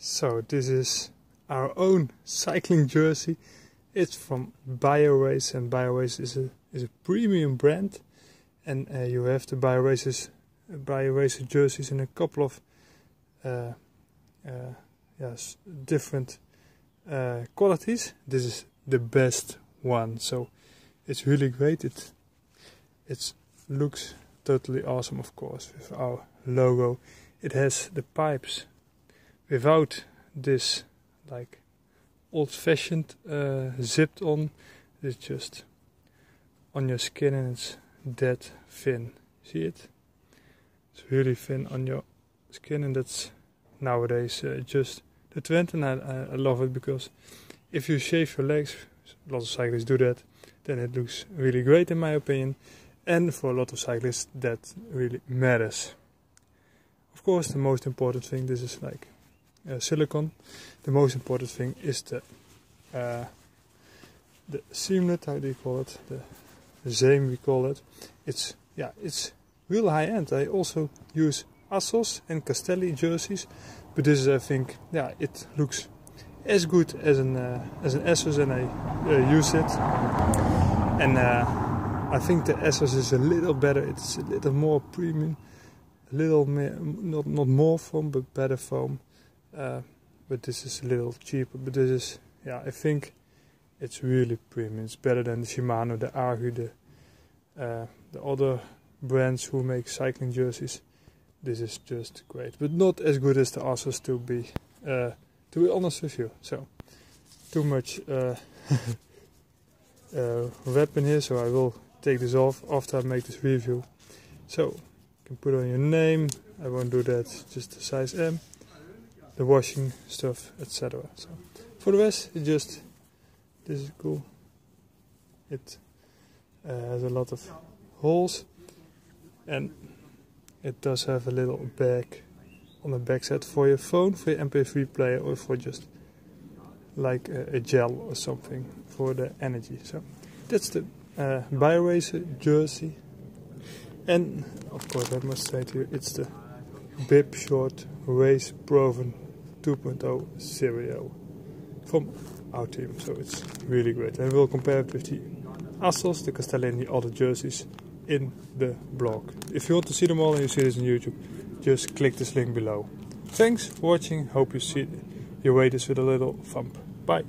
So this is our own cycling jersey. It's from BioRace and BioRace is a is a premium brand, and uh, you have the BioRaces BioRacer jerseys in a couple of uh, uh, yes different uh, qualities. This is the best one, so it's really great. It it looks totally awesome, of course, with our logo. It has the pipes without this like old-fashioned uh, zipped on it's just on your skin and it's that thin. See it? It's really thin on your skin and that's nowadays uh, just the trend and I, I love it because if you shave your legs a lot of cyclists do that then it looks really great in my opinion. And for a lot of cyclists that really matters. Of course the most important thing this is like uh, silicon. The most important thing is the uh, the seamlet. How do you call it? The, same we call it. It's yeah, it's real high end. I also use Assos and Castelli jerseys, but this is I think yeah, it looks as good as an uh, as an Assos, and I uh, use it. And uh, I think the Assos is a little better. It's a little more premium, a little not not more foam, but better foam. Uh, but this is a little cheaper. But this is, yeah, I think it's really premium. It's better than the Shimano, the Agu, the uh, the other brands who make cycling jerseys. This is just great, but not as good as the Assos to be uh, to be honest with you. So too much uh, uh, wrap here, so I will take this off after I make this review. So you can put on your name. I won't do that. Just a size M the washing stuff, etc. So for the rest, it just this is cool. It uh, has a lot of holes, and it does have a little bag on the back side for your phone, for your MP3 player, or for just like a, a gel or something for the energy. So that's the uh, BioRacer jersey, and of course I must say to you, it's the bib short race proven 2.0 Sirio from our team. So it's really great. And we'll compare it with the Assos, the Castelli and the other jerseys in the blog. If you want to see them all and you see this on YouTube, just click this link below. Thanks for watching. Hope you see your rate this with a little thumb. Bye.